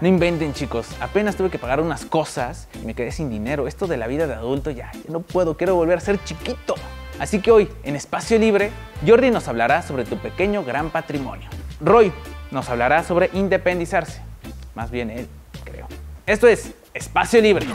No inventen chicos, apenas tuve que pagar unas cosas y me quedé sin dinero. Esto de la vida de adulto ya, no puedo, quiero volver a ser chiquito. Así que hoy, en Espacio Libre, Jordi nos hablará sobre tu pequeño gran patrimonio. Roy nos hablará sobre independizarse. Más bien él, creo. Esto es Espacio Libre.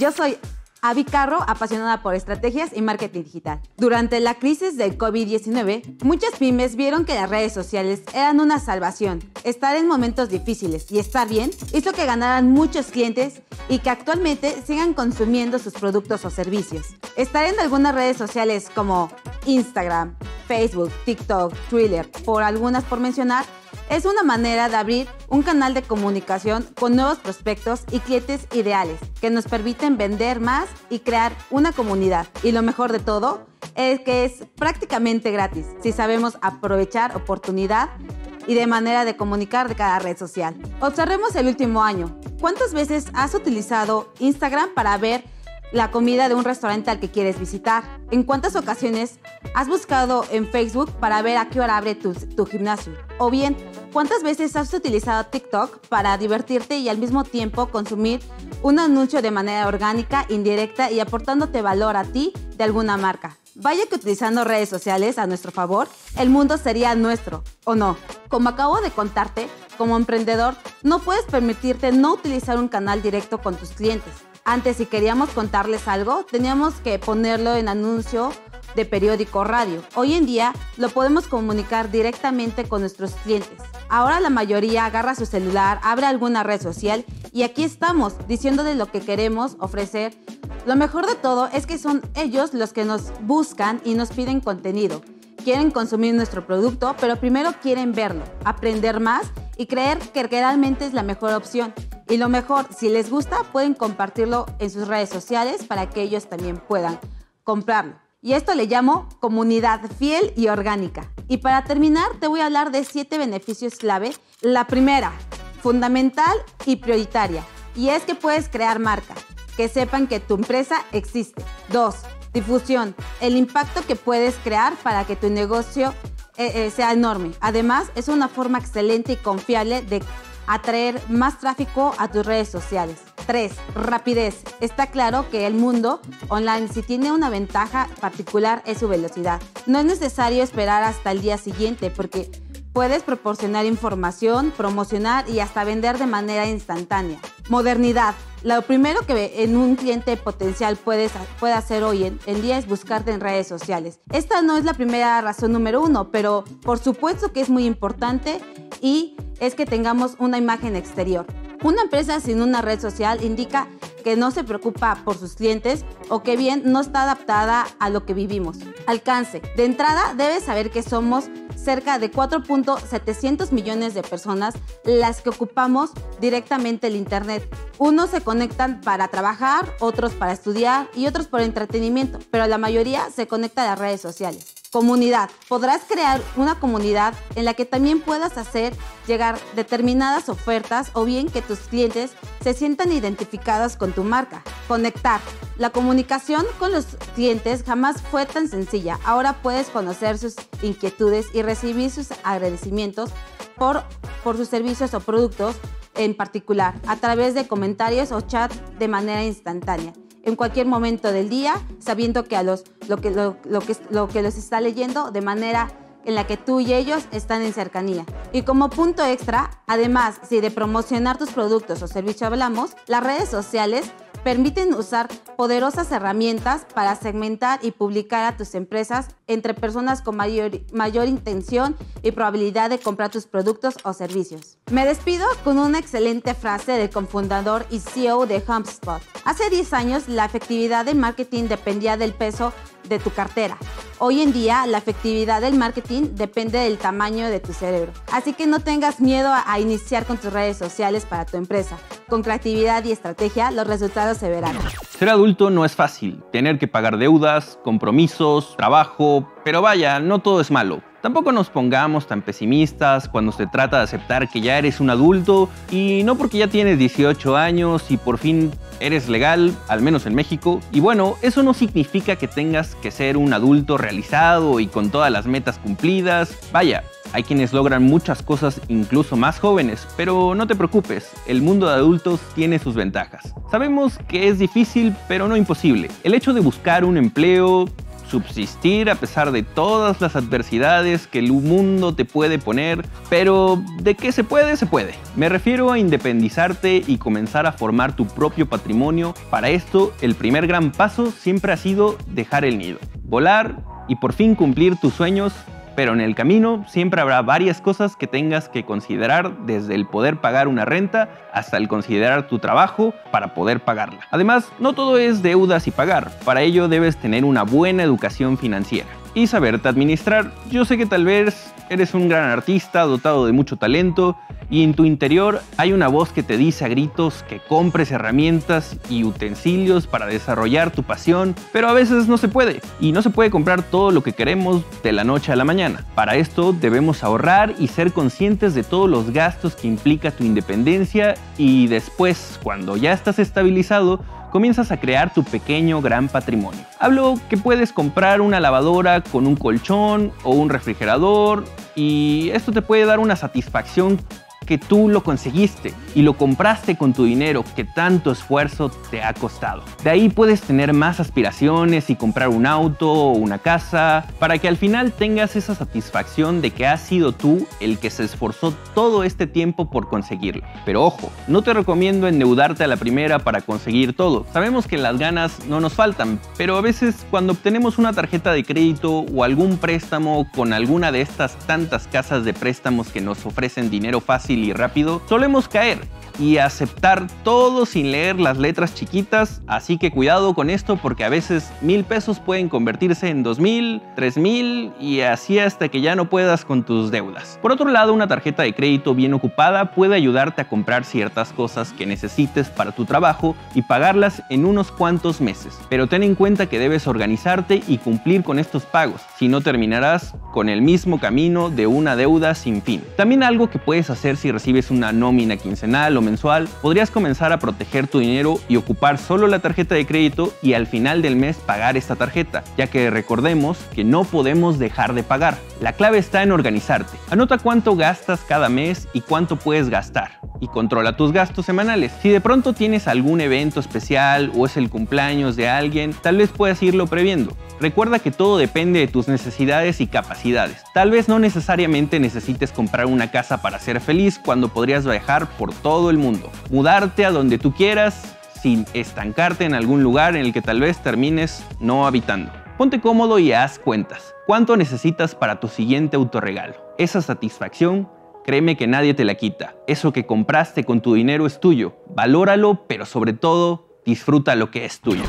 Yo soy Avi Carro, apasionada por estrategias y marketing digital. Durante la crisis del COVID-19, muchas pymes vieron que las redes sociales eran una salvación. Estar en momentos difíciles y estar bien hizo que ganaran muchos clientes y que actualmente sigan consumiendo sus productos o servicios. Estar en algunas redes sociales como Instagram, Facebook, TikTok, Twitter, por algunas por mencionar, es una manera de abrir un canal de comunicación con nuevos prospectos y clientes ideales que nos permiten vender más y crear una comunidad. Y lo mejor de todo es que es prácticamente gratis si sabemos aprovechar oportunidad y de manera de comunicar de cada red social. Observemos el último año. ¿Cuántas veces has utilizado Instagram para ver la comida de un restaurante al que quieres visitar. ¿En cuántas ocasiones has buscado en Facebook para ver a qué hora abre tu, gimnasio? O bien, ¿cuántas veces has utilizado TikTok para divertirte y al mismo tiempo consumir un anuncio de manera orgánica, indirecta y aportándote valor a ti de alguna marca? Vaya que utilizando redes sociales a nuestro favor, el mundo sería nuestro, ¿o no? Como acabo de contarte, como emprendedor, no puedes permitirte no utilizar un canal directo con tus clientes antes, si queríamos contarles algo, teníamos que ponerlo en anuncio de periódico radio. Hoy en día lo podemos comunicar directamente con nuestros clientes. Ahora la mayoría agarra su celular, abre alguna red social y aquí estamos diciendo de lo que queremos ofrecer. Lo mejor de todo es que son ellos los que nos buscan y nos piden contenido. Quieren consumir nuestro producto, pero primero quieren verlo, aprender más y creer que realmente es la mejor opción. Y lo mejor, si les gusta, pueden compartirlo en sus redes sociales para que ellos también puedan comprarlo. Y esto le llamo comunidad fiel y orgánica. Y para terminar, te voy a hablar de siete beneficios clave. La primera, fundamental y prioritaria. Y es que puedes crear marca, que sepan que tu empresa existe. Dos, difusión, el impacto que puedes crear para que tu negocio eh, eh, sea enorme. Además, es una forma excelente y confiable de atraer más tráfico a tus redes sociales. 3. Rapidez. Está claro que el mundo online si tiene una ventaja particular es su velocidad. No es necesario esperar hasta el día siguiente porque puedes proporcionar información, promocionar y hasta vender de manera instantánea. Modernidad. Lo primero que en un cliente potencial puedes, puede hacer hoy en, en, día es buscarte en redes sociales. Esta no es la primera razón número uno, pero por supuesto que es muy importante y es que tengamos una imagen exterior. Una empresa sin una red social indica que no se preocupa por sus clientes o que bien no está adaptada a lo que vivimos. Alcance. De entrada, debes saber que somos cerca de 4.700 millones de personas las que ocupamos directamente el Internet. Unos se conectan para trabajar, otros para estudiar y otros por entretenimiento, pero la mayoría se conecta a las redes sociales. Comunidad. Podrás crear una comunidad en la que también puedas hacer llegar determinadas ofertas o bien que tus clientes se sientan identificados con tu marca. Conectar. La comunicación con los clientes jamás fue tan sencilla. Ahora puedes conocer sus inquietudes y recibir sus agradecimientos por, por sus servicios o productos en particular a través de comentarios o chat de manera instantánea en cualquier momento del día, sabiendo que a los, lo, que, lo, que, lo que los está leyendo de manera en la que tú y ellos están en cercanía. Y como punto extra, además, si de promocionar tus productos o servicios hablamos, las redes sociales permiten usar poderosas herramientas para segmentar y publicar a tus empresas entre personas con mayor, mayor intención y probabilidad de comprar tus productos o servicios. Me despido con una excelente frase del cofundador y CEO de HubSpot. Hace 10 años la efectividad del marketing dependía del peso de tu cartera. Hoy en día la efectividad del marketing depende del tamaño de tu cerebro. Así que no tengas miedo a iniciar con tus redes sociales para tu empresa. Con creatividad y estrategia los resultados se verán. Ser adulto no es fácil. Tener que pagar deudas, compromisos, trabajo, pero vaya, no todo es malo. Tampoco nos pongamos tan pesimistas cuando se trata de aceptar que ya eres un adulto y no porque ya tienes 18 años y por fin eres legal, al menos en México. Y bueno, eso no significa que tengas que ser un adulto realizado y con todas las metas cumplidas. Vaya, hay quienes logran muchas cosas incluso más jóvenes, pero no te preocupes, el mundo de adultos tiene sus ventajas. Sabemos que es difícil, pero no imposible. El hecho de buscar un empleo, subsistir a pesar de todas las adversidades que el mundo te puede poner, pero de que se puede, se puede. Me refiero a independizarte y comenzar a formar tu propio patrimonio. Para esto, el primer gran paso siempre ha sido dejar el nido, volar y por fin cumplir tus sueños pero en el camino siempre habrá varias cosas que tengas que considerar, desde el poder pagar una renta hasta el considerar tu trabajo para poder pagarla. Además, no todo es deudas y pagar, para ello debes tener una buena educación financiera y saberte administrar. Yo sé que tal vez eres un gran artista dotado de mucho talento y en tu interior hay una voz que te dice a gritos que compres herramientas y utensilios para desarrollar tu pasión, pero a veces no se puede y no se puede comprar todo lo que queremos de la noche a la mañana. Para esto debemos ahorrar y ser conscientes de todos los gastos que implica tu independencia y después, cuando ya estás estabilizado, comienzas a crear tu pequeño gran patrimonio. Hablo que puedes comprar una lavadora con un colchón o un refrigerador y esto te puede dar una satisfacción que tú lo conseguiste y lo compraste con tu dinero que tanto esfuerzo te ha costado. De ahí puedes tener más aspiraciones y comprar un auto o una casa para que al final tengas esa satisfacción de que has sido tú el que se esforzó todo este tiempo por conseguirlo. Pero ojo, no te recomiendo endeudarte a la primera para conseguir todo. Sabemos que las ganas no nos faltan, pero a veces cuando obtenemos una tarjeta de crédito o algún préstamo con alguna de estas tantas casas de préstamos que nos ofrecen dinero fácil y rápido, solemos caer y aceptar todo sin leer las letras chiquitas, así que cuidado con esto porque a veces mil pesos pueden convertirse en dos mil, tres mil y así hasta que ya no puedas con tus deudas. Por otro lado, una tarjeta de crédito bien ocupada puede ayudarte a comprar ciertas cosas que necesites para tu trabajo y pagarlas en unos cuantos meses, pero ten en cuenta que debes organizarte y cumplir con estos pagos, si no terminarás con el mismo camino de una deuda sin fin. También algo que puedes hacer si recibes una nómina quincenal o mensual, podrías comenzar a proteger tu dinero y ocupar solo la tarjeta de crédito y al final del mes pagar esta tarjeta, ya que recordemos que no podemos dejar de pagar. La clave está en organizarte. Anota cuánto gastas cada mes y cuánto puedes gastar y controla tus gastos semanales. Si de pronto tienes algún evento especial o es el cumpleaños de alguien, tal vez puedas irlo previendo. Recuerda que todo depende de tus necesidades y capacidades. Tal vez no necesariamente necesites comprar una casa para ser feliz cuando podrías viajar por todo el mundo. Mudarte a donde tú quieras sin estancarte en algún lugar en el que tal vez termines no habitando. Ponte cómodo y haz cuentas. ¿Cuánto necesitas para tu siguiente autorregalo? Esa satisfacción Créeme que nadie te la quita. Eso que compraste con tu dinero es tuyo. Valóralo, pero sobre todo, disfruta lo que es tuyo.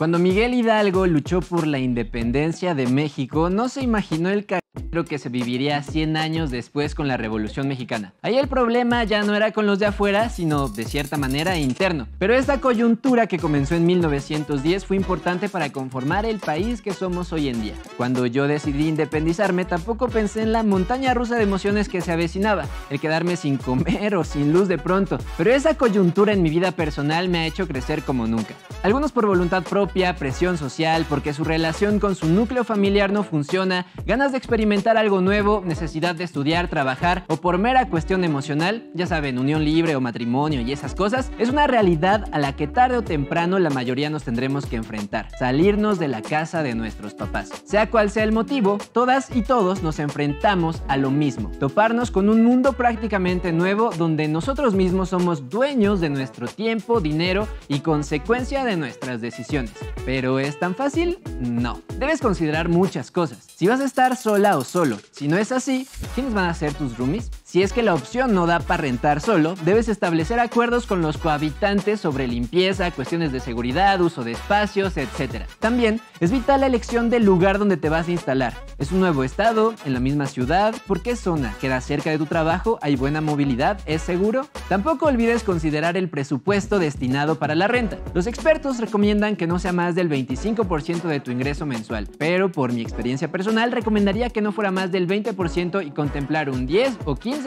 Cuando Miguel Hidalgo luchó por la independencia de México, no se imaginó el cagadero que se viviría 100 años después con la Revolución Mexicana. Ahí el problema ya no era con los de afuera, sino de cierta manera interno. Pero esta coyuntura que comenzó en 1910 fue importante para conformar el país que somos hoy en día. Cuando yo decidí independizarme, tampoco pensé en la montaña rusa de emociones que se avecinaba, el quedarme sin comer o sin luz de pronto. Pero esa coyuntura en mi vida personal me ha hecho crecer como nunca. Algunos por voluntad propia, presión social porque su relación con su núcleo familiar no funciona, ganas de experimentar algo nuevo, necesidad de estudiar, trabajar o por mera cuestión emocional, ya saben, unión libre o matrimonio y esas cosas, es una realidad a la que tarde o temprano la mayoría nos tendremos que enfrentar, salirnos de la casa de nuestros papás. Sea cual sea el motivo, todas y todos nos enfrentamos a lo mismo, toparnos con un mundo prácticamente nuevo donde nosotros mismos somos dueños de nuestro tiempo, dinero y consecuencia de nuestras decisiones. ¿Pero es tan fácil? No. Debes considerar muchas cosas. Si vas a estar sola o solo. Si no es así, ¿quiénes van a ser tus roomies? Si es que la opción no da para rentar solo, debes establecer acuerdos con los cohabitantes sobre limpieza, cuestiones de seguridad, uso de espacios, etc. También es vital la elección del lugar donde te vas a instalar. ¿Es un nuevo estado? ¿En la misma ciudad? ¿Por qué zona? ¿Queda cerca de tu trabajo? ¿Hay buena movilidad? ¿Es seguro? Tampoco olvides considerar el presupuesto destinado para la renta. Los expertos recomiendan que no sea más del 25% de tu ingreso mensual, pero por mi experiencia personal recomendaría que no fuera más del 20% y contemplar un 10 o 15%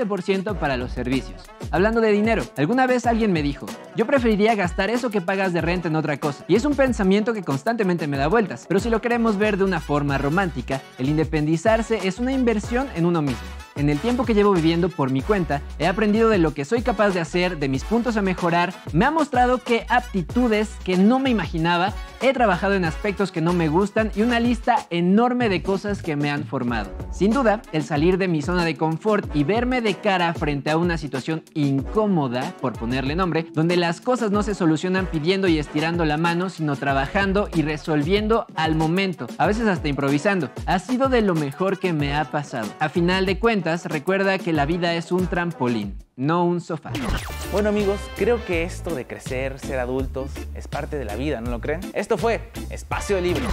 para los servicios. Hablando de dinero, alguna vez alguien me dijo, yo preferiría gastar eso que pagas de renta en otra cosa. Y es un pensamiento que constantemente me da vueltas, pero si lo queremos ver de una forma romántica, el independizarse es una inversión en uno mismo. En el tiempo que llevo viviendo por mi cuenta, he aprendido de lo que soy capaz de hacer, de mis puntos a mejorar, me ha mostrado que aptitudes que no me imaginaba, he trabajado en aspectos que no me gustan y una lista enorme de cosas que me han formado. Sin duda, el salir de mi zona de confort y verme de cara frente a una situación incómoda, por ponerle nombre, donde las cosas no se solucionan pidiendo y estirando la mano, sino trabajando y resolviendo al momento, a veces hasta improvisando, ha sido de lo mejor que me ha pasado. A final de recuerda que la vida es un trampolín, no un sofá. Bueno amigos, creo que esto de crecer, ser adultos, es parte de la vida, ¿no lo creen? Esto fue Espacio Libre.